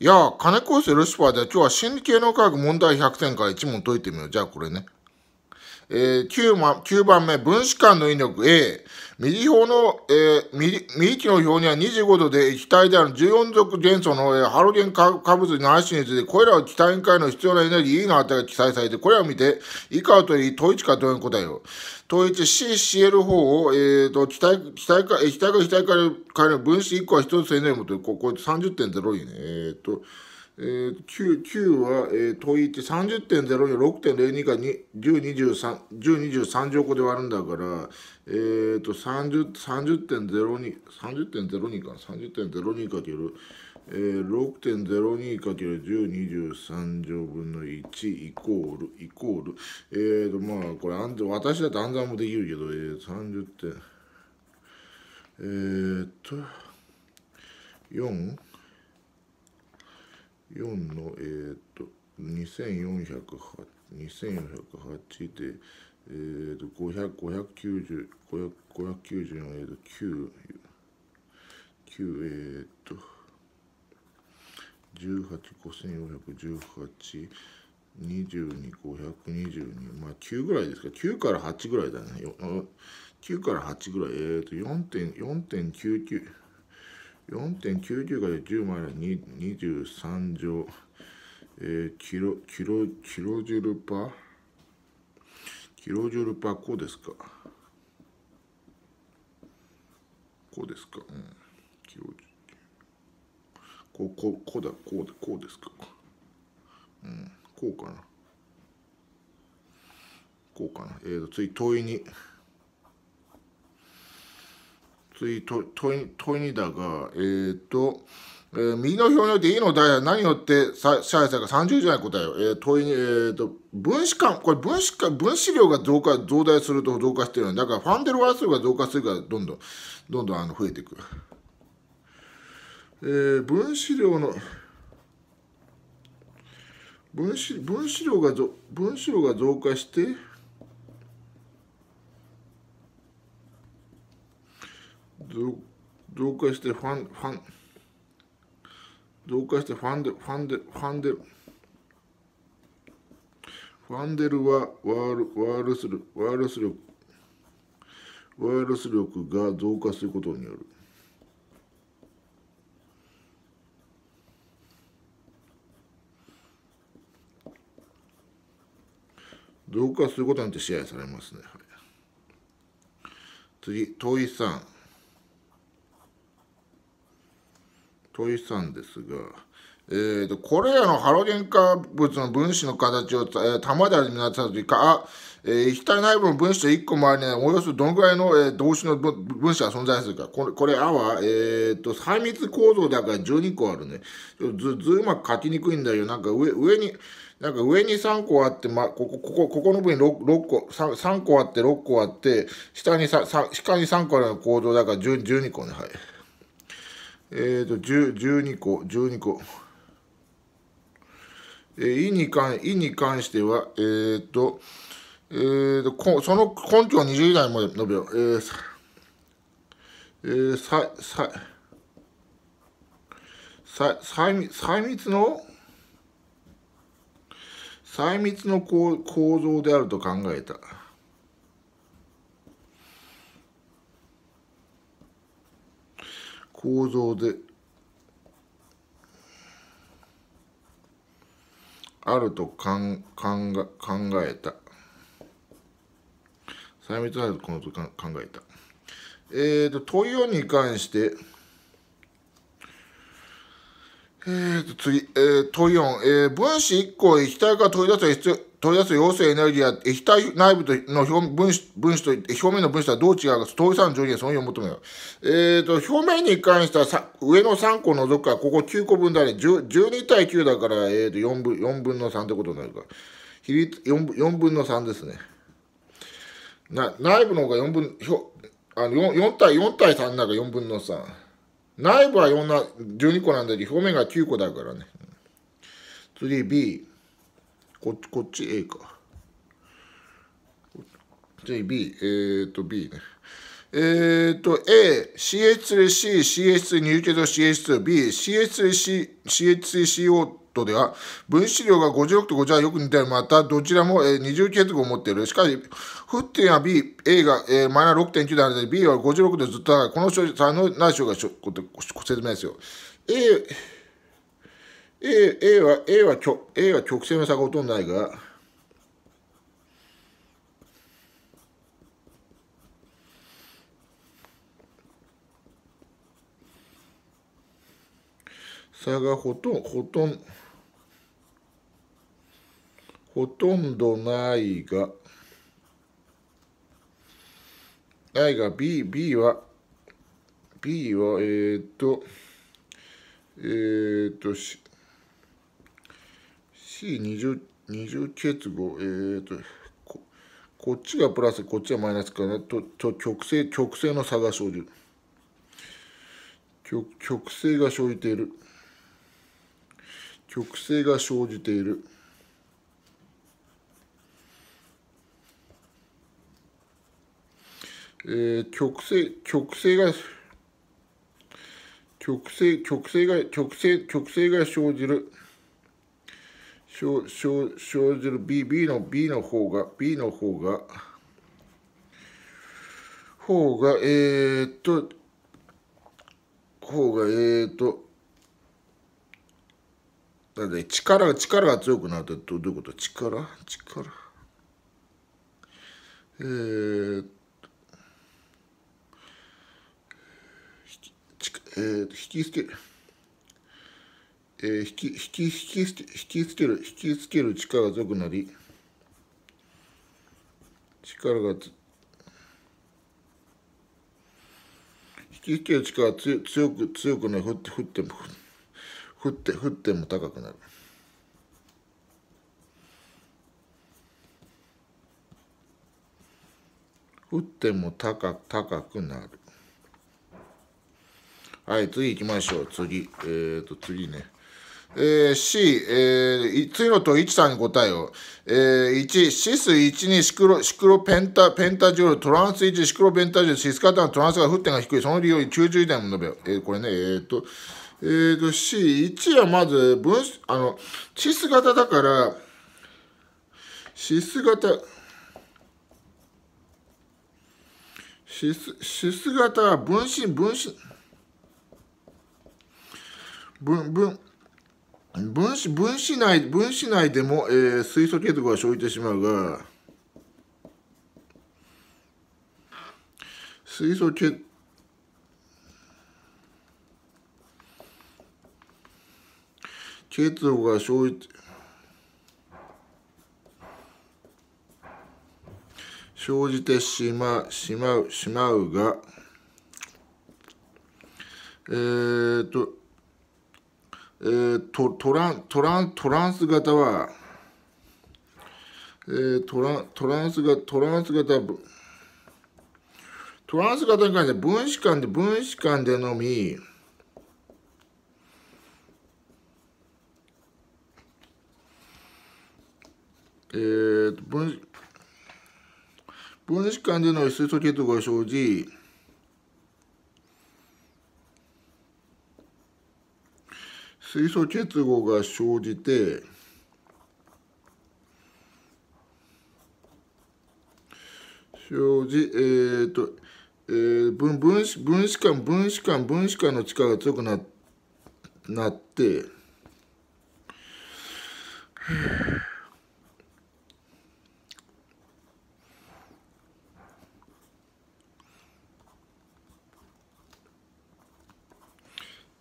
いやー、金子ルシファーで今日は心理系の科学問題100点から1問解いてみよう。じゃあこれね。えー、9, 番9番目、分子間の引力 A。右表の、えー、右右機の表には25度で液体である14属元素の、えー、ハロゲン化物のアシについて、これらを気体化への必要なエネルギー E の値が記載されて、これを見て、以下を取り、問1か問に答えよう。問1、CCL 法を、えー、と、気体、気体化、液体化、気体化変える分子1個は1つエネルギーと、ここ30.0いね。えっ、ー、と、えー、9, 9は、えー、問い1 30.0に6.02か1023 1023乗個で割るんだからえっ、ー、と30.02 30.02か30.02かける、えー、6.02かける1023乗分の1イコールイコールえっ、ー、とまあこれ私だと暗算もできるけど、えー、30点えー、っと4 4の、えー、っと2408 2408で、えー、と500 590 5 594えー、と9 9えー、っと18 5418 22、522、まあ9ぐらいですか、9から8ぐらいだね。9から8ぐらい、えー、と4.99。4.99から10まで23乗、えー、キロ、キロ、キロジュルパ？ーキロジュルパーこうですか？こうですか？うん。キロこう、こう、こうだ、こうだ、こうですか？うん、こうかな。こうかな。えーと、次、問いに。次問い問いにだが、えー、っと、えー、右の表において E の代は何によって支配されたか30じゃない答えを、えー、問いに、えー、と分子間これ分子間分子量が増加増大すると増加してるだからファンデルワー数が増加するからどんどんどんどんあの増えていく、えー、分子量の分子分子量が増分子量が増加して増加してファン、ファン、増加してファンデル、ファンデル、ファンデル、ファンデルはワールワールス力、ワールス力、ワールス力が増加することによる。増加することによって支配されますね。はい、次、問い3。問いさんですが、えーと、これらのハロゲン化物の分子の形を、えー、玉であるになったというか、えー、液体内部の分子と1個周りにおよそどのぐらいの、えー、同士の分子が存在するか。これ、これ、あは、えーと、細密構造だから12個あるね。ず、ずうまく書きにくいんだよ。なんか上、上に、なんか上に3個あって、ま、ここ、ここ、ここの部分に 6, 6個3、3個あって6個あって、下にさ、下に3個ある構造だから12個ね。はい。えっ、ー、と、12個、12個。えー、意に関、意に関しては、えっ、ー、と、えーと、こその根拠は20以内まで述べよう。えー、えー、さ、さ、さ、細密、細密の細密の構構造であると考えた。構造であるとかんかんが考えた。細密あるこのと考えた。えっ、ー、と問い4に関してえーと次、えー、問い4、えー、分子1個液体から取り出す必要。取り出す陽性エネルギーや液体内部との表分子分子と表面の分子とはどう違うか、遠い3の上限その4を求めよう。えっ、ー、と、表面に関してはさ上の3個除くから、ここ9個分だね。12対9だから、えっ、ー、と4分、4分の3ってことになるから。比率 4, 4分の3ですね。な内部の方が4分、あの 4, 4対4対3なんか4分の3。内部は4な12個なんだけど、表面が9個だからね。次 B。ここっち A か。次 B、えっ、と B ね。えっ、と、A、CH3C、CH3 ニューケド CH2、B、CH3C、CH3CO とでは、分子量が56と50はよく似ている。また、どちらも、えー、二重結合を持っている。しかし、沸点は B、A が、えー、マイナー6.9であるので、B は56でずっと高い。この差の内緒がしょ説明ですよ。A、A, A は、A は、A は曲線の差がほとんどないが、差がほとんど、ほとんど、ほとんどないが、ないが B、B は、B は、えっ、と、えっ、ー、と、C、C20、二重結合、えっ、ー、と、ここっちがプラス、こっちがマイナスかなと、と極性、極性の差が生じる。極極性が生じている。極性が生じている。えー、極性、極性が、極性、極性が、極性、極性が生じる。生生生じる B, B の B の方が B の方が方がえー、っと方がえー、っとだって力が力が強くなるとどういうこと？力？力？えー、えー、引きつける。えー、引き引き引き引きつける引きつける力が強くなり力がつ引きつける力が強く強くなり振って振っても振って振っても高くなる。振っても高高くなる。はい、次行きましょう。次。えっ、ー、と、次ね。えー、C、えー、次のと1、3に答えを。えー、1、シス1にシクロ、シクロペンタ、ペンタジュール、トランス1、シクロペンタジュール、シスカタのトランスが沸点が低い。その理由に90点も述べよ。えー、これね、えっ、と、えーと、C、1はまず分、あの、シス型だから、シス型、シス、シス型は分子、分子、分、分、分子、分子内、分子内でも、えー、水素結合が生じてしまうが、水素結結合が生じて、生じてしましまうしまうがえー、っとえー、トトラントラントランス型は、えー、トラントランス型トランス型トランス型に関して分子間で分子間でのみえー、分分子間での水素結合が生じ水素結合が生じて生じえっ、と、えー、分分子分子間分子間分子間の力が強くななって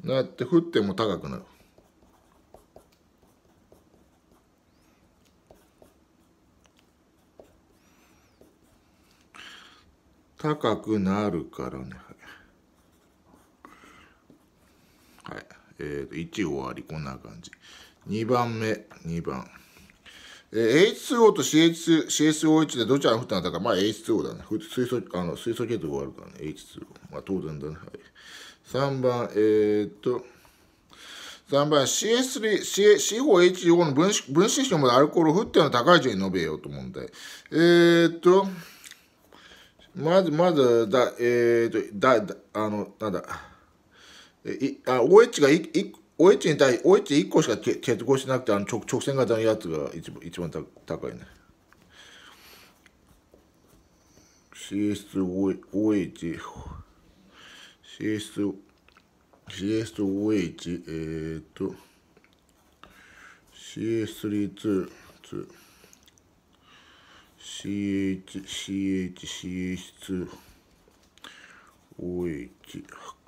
なって降っても高くなる。高くなるからね。はい。えっ、ー、と、1終わり、こんな感じ。2番目、2番。えー、H2O と CH CSO1 でどちらが降ったのか、まあ H2O だね。水素、あの、水素結合があるからね。H2O。まあ当然だね。はい。3番、えー、っと、3番 CS3、C4H5 の分子分子比のアルコールを振っての高い順に述べようと思うんで、えー、っと、まず、まず、だ、えっー、と、だ、だ、あの、なんだ、え、い、あ、OH がい、い、OH に対、OH1 個しか結合しなくて、あの、直、直線型のやつが一番、一番高いね。CS2OH、CS2、CS2OH、えっー、と、CS32、CH、CHCHCH2OH、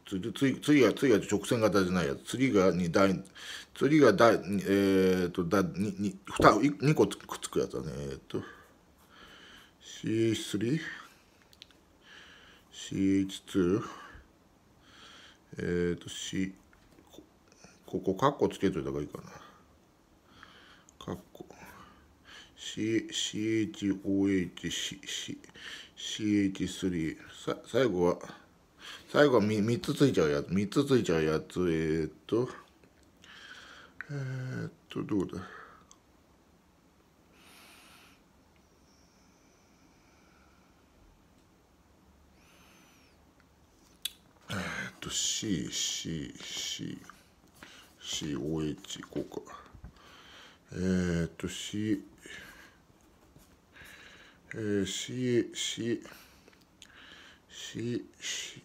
次、次、次が、次が直線型じゃないやつ。次が2台、次が台、えー、っと、だ、2、2、2、2個くっつくやつだね。えー、っと、CH3、CH2、えー、っと、C、ここ、カッコつけといた方がいいかな。カッコ。C、CHOH、CH3。さ、最後は、最後は 3, 3つついちゃうやつ。3つついちゃうやつ。えー、っと、えー、っと、どうだ。えー、っと、C、C、C、COH、こうか。えー、っと、C、えー、C、C、C、C、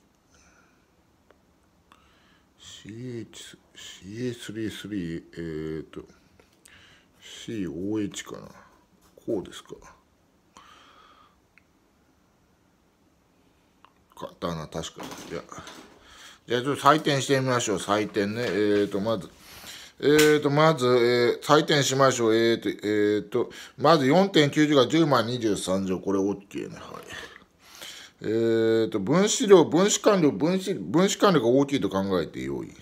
CH、CA33、えー、っと、COH かな。こうですか。かだな、確かに。いや。じゃあ、ちょっと採点してみましょう。採点ね。えー、っと、まず。えーと、まず、えー、採点しましょう。えーと、えーと、まず4.90が10万23乗。これ OK ね。はい。えーと、分子量、分子間量、分子、分子間量が大きいと考えてよい。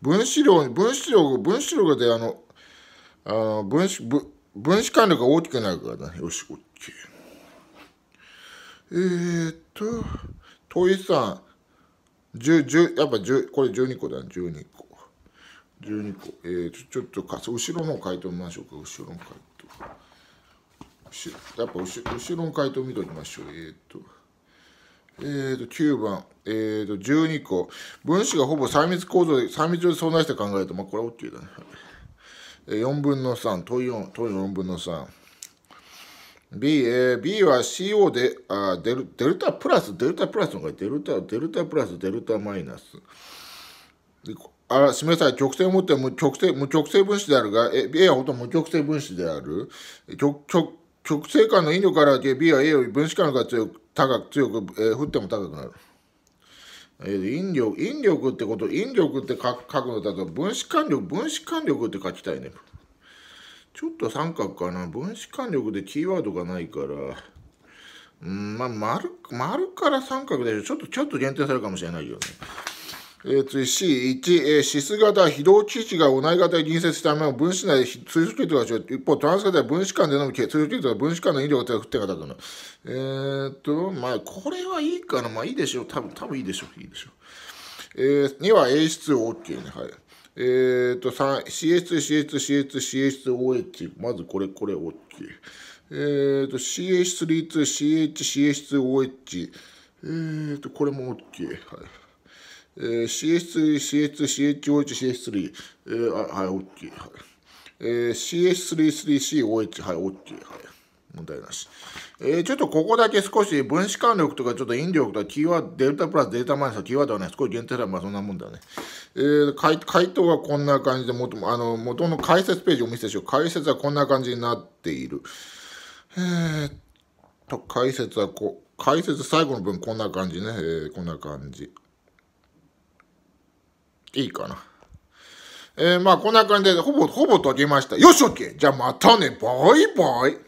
分子量、分子量、分子量であの、あの分子、分分子間量が大きくなるからね。よし、OK。えーと、トイさん、10、10、やっぱ10、これ12個だね、12個。12個。えー、ちょちょっとか、後ろの書いてみましょうか、後ろの回答。やっぱ後後ろの回答見ときましょう。えー、っと、えー、っと、9番、えー、っと、12個。分子がほぼ細密構造で、細密上で存在して考えると、まあ、これは OK だね。えー、4分の3、問い4、問4分の3。B、えー、B は CO であデル、デルタプラス、デルタプラスのがデルタ、デルタプラス、デルタマイナス。あら示され曲線を持って無極性無極性分子であるが、A はほとんど無極性分子である？極極極性間の引力からけ B は A より分子間が強く、高く、強く、えー、振っても高くなる。えー、引力、引力ってこと、引力って書くのだと、分子間力、分子間力って書きたいね。ちょっと三角かな？分子間力でキーワードがないから。うん、まあ、丸、丸から三角でしょ。ちょっと、ちょっと限定されるかもしれないよね。えー、次 C1、えー、シス型、非同値値が同じ型に隣接したため分子内で追速系統が違う。一方、トランス型は分子間でのみ追速系統は分子間の引力が振ってが高くなる。えー、っと、まあ、これはいいかな。まあ、いいでしょう。多分、多分いいでしょう。いいでしょう。えー、2は A 質 OK ね。はい。えー、っと、3、CS2、CS2、CS2、CH2OH。まずこれ、これ OK。えー、っと、CH32、CH、CH2OH。えー、っと、これも OK。はい。えー、CS3、CS2、CH、OH、CS3、えー、はい、OK。はい。えー、CS3、3、COH、はい、OK。はい。問題なし。えー、ちょっとここだけ少し分子間力とかちょっと引力とかキーワード、デルタプラスデータマイナスキーワードはね、少し限定されまあそんなもんだね。えー、回回答はこんな感じで、元あの元の解説ページを見せてしょう。解説はこんな感じになっている。えー、と、解説はこう、解説最後の文こんな感じね。えー、こんな感じ。いいかな。えー、まあこんな感じで、ほぼ、ほぼ解けました。よし、OK! じゃあまたね、バイバイ